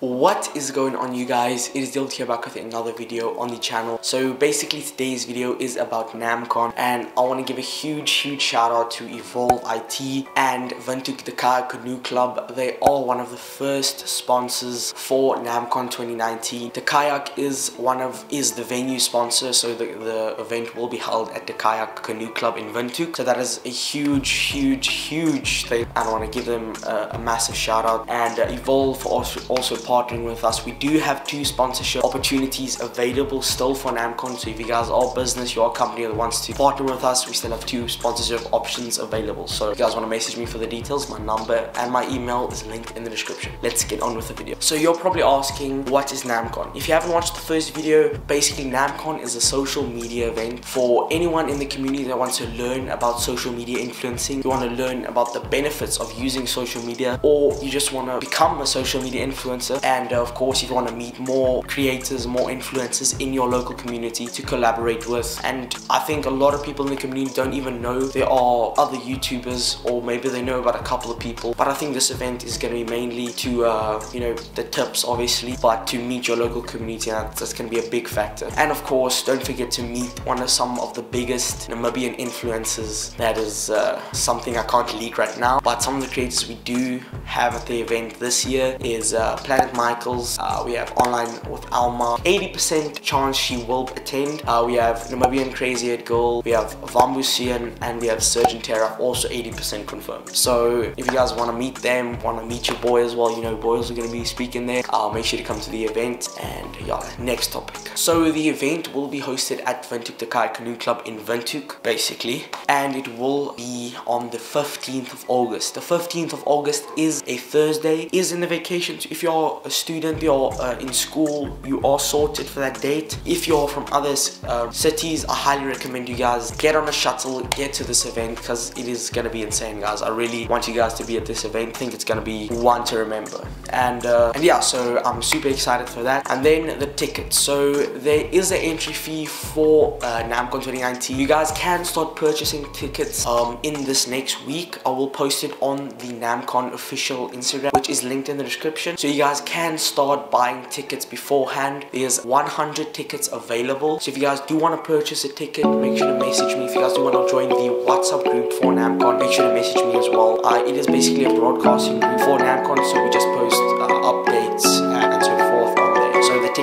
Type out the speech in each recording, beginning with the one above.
What is going on you guys? It is Dilt here back with another video on the channel. So basically today's video is about NamCon and I want to give a huge huge shout out to Evolve IT and Windhoek the Kayak Canoe Club. They are one of the first sponsors for NamCon 2019. The Kayak is one of is the venue sponsor so the, the event will be held at the Kayak Canoe Club in Windhoek. So that is a huge huge huge thing I want to give them a, a massive shout out and uh, Evolve also, also partnering with us. We do have two sponsorship opportunities available still for NamCon. So if you guys are a business, you're a company that wants to partner with us, we still have two sponsorship options available. So if you guys want to message me for the details, my number and my email is linked in the description. Let's get on with the video. So you're probably asking, what is NamCon? If you haven't watched the first video, basically NamCon is a social media event for anyone in the community that wants to learn about social media influencing. You want to learn about the benefits of using social media or you just want to become a social media influencer and uh, of course if you want to meet more creators more influencers in your local community to collaborate with. And I think a lot of people in the community don't even know there are other YouTubers or maybe they know about a couple of people. But I think this event is going to be mainly to uh, you know the tips obviously but to meet your local community and that's going to be a big factor. And of course don't forget to meet one of some of the biggest Namibian influencers. That is uh, something I can't leak right now but some of the creators we do have at the event this year is uh, Planet Michaels. Uh, we have online with Alma. 80% chance she will attend. Uh, we have Namibian Crazy Head Girl. We have Vambusian and we have Surgeon Terra. Also 80% confirmed. So if you guys want to meet them, want to meet your boy as well, you know boys are going to be speaking there. Uh, make sure to come to the event. And yeah, next topic. So the event will be hosted at Windhoek Kayak Canoe Club in Windhoek basically. And it will be on the 15th of August. The 15th of August is a Thursday, is in the vacation. So if you're a student, you're uh, in school, you are sorted for that date. If you're from other uh, cities, I highly recommend you guys get on a shuttle, get to this event because it is going to be insane, guys. I really want you guys to be at this event. I think it's going to be one to remember. And, uh, and yeah, so I'm super excited for that. And then the tickets. So there is an entry fee for uh, NamCon 2019. You guys can start purchasing tickets um, in this next week. I will post it on the NamCon official Instagram, which is linked in the description. So you guys can start buying tickets beforehand. There's 100 tickets available. So if you guys do want to purchase a ticket, make sure to message me. If you guys do want to join the WhatsApp group for NamCon, make sure to message me as well. Uh, it is basically a broadcasting group for NamCon, so we just post uh, updates and so forth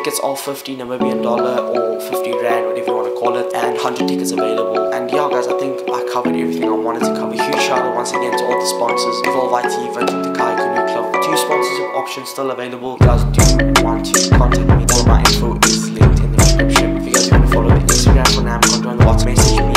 tickets are 50 Namibian dollar or 50 rand, whatever you want to call it, and 100 tickets available. And yeah, guys, I think I covered everything I wanted to cover. Huge shout out once again to all the sponsors, Evolve IT, Windhoek Kayak, Canoe Club, two sponsorship options still available. If you guys do want to contact me, all my info is linked in the description. If you guys want to follow the Instagram for NAMCO,